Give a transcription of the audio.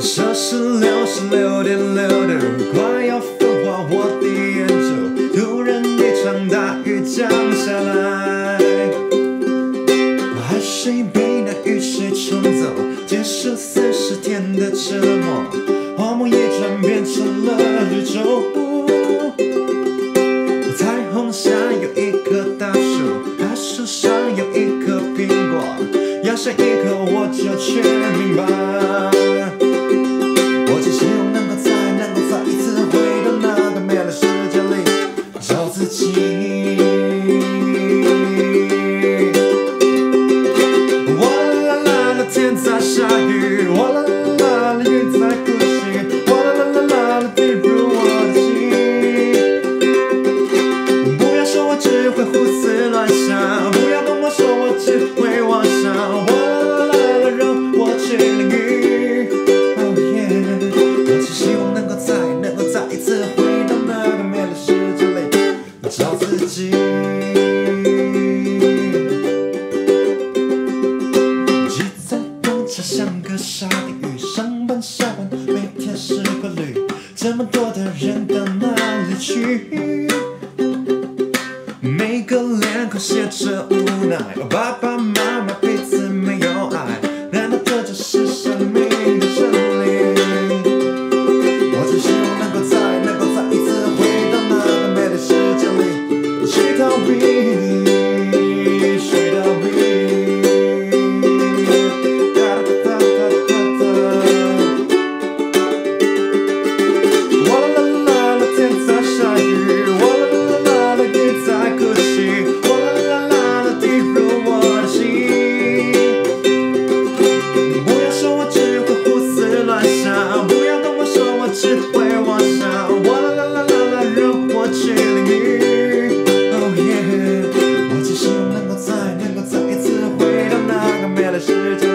摄氏六十六点六度快要焚化我的眼珠突然一场大雨降下来海水被那雨水冲走结束四十天的折磨荒漠已转变成了绿洲彩虹下有一棵大树大树上有一个苹果。咬下一口我就全自己挤在公车像个沙丁鱼，上班下班每天是规律，这么多的人到哪里去？每个脸孔写着无奈，爸爸妈妈。的世界。